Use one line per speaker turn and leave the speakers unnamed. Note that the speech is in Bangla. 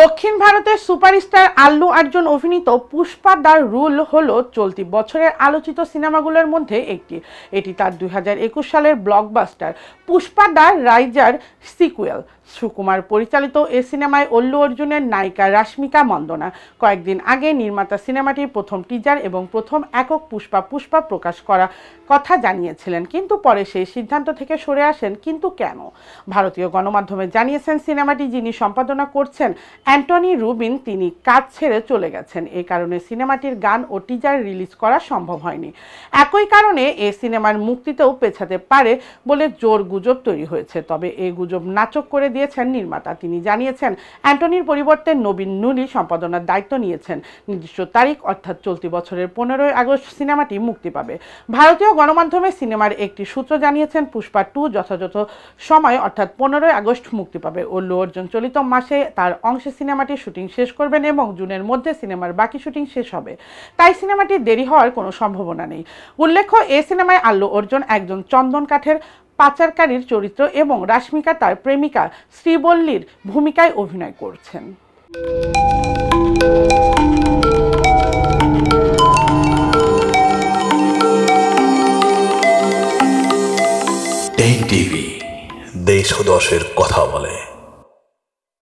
দক্ষিণ ভারতের সুপারস্টার আল্লু অর্জুন অভিনীত পুষ্পা দ্য রুল হল চলতি বছরের আলোচিত সিনেমাগুলোর মধ্যে একটি। এটি তার দুই হাজার একুশ সালের blockbuster Pushpa the riser sequel. Sukumar, পরিচালিত এ সিনেমায় অল্লু অর্জুনের নায়িকা রাশ্মিকা মন্দনা। কয়েকদিন আগে নির্মাতা সিনেমাটির প্রথম টিজার এবং প্রথম একক পুষ্পা পুষ্পা প্রকাশ করা কথা জানিয়েছিলেন, কিন্তু পরে সেই সিদ্ধান্ত থেকে সরে আসেন কিন্তু কেন? ভারতীয় গণমাধ্যমে জানিয়েছেন সিনেমাটি যিনি সম্পাদনা করছেন, অ্যান্টনি রুবিন, তিনি কাজ ছেড়ে চলে গেছেন। এ কারণে সিনেমাটির গান ও টিজার রিলিজ করা সম্ভব হয়নি। একই কারণে এ সিনেমার মুক্তিতেও পেছাতে পারে বলে জোর গুজব তৈরি হয়েছে। তবে এই গুজব নাচক করে দিয়েছেন নির্মাতা। তিনি জানিয়েছেন, অ্যান্টনির পরিবর্তে নবীন নুলি সম্পাদনার দায়িত্ব নিয়েছেন। নির্দিষ্ট তারিখ, অর্থাৎ চলতি বছরের পনেরোই আগস্ট সিনেমাটি মুক্তি পাবে। ভারতীয় গণমাধ্যমে সিনেমার একটি সূত্র জানিয়েছেন, পুষ্পা টু যথাযথ সময়, অর্থাৎ পনেরোই আগস্ট মুক্তি পাবে। অল্লু অর্জুন চলিত মাসে তার অংশে সিনেমাটির শুটিং শেষ করবেন এবং জুনের মধ্যে সিনেমার বাকি শুটিং শেষ হবে। তাই সিনেমাটি দেরি হওয়ার কোনো সম্ভাবনা নেই। উল্লেখ্য, এ সিনেমায় আল্লু অর্জুন একজন চন্দন কাঠের পাচারকারীর চরিত্র এবং রাশ্মিকা তার প্রেমিকা শ্রীবল্লীর ভূমিকায় অভিনয় করছেন।
টিভি দেশ দশের কথা বলে।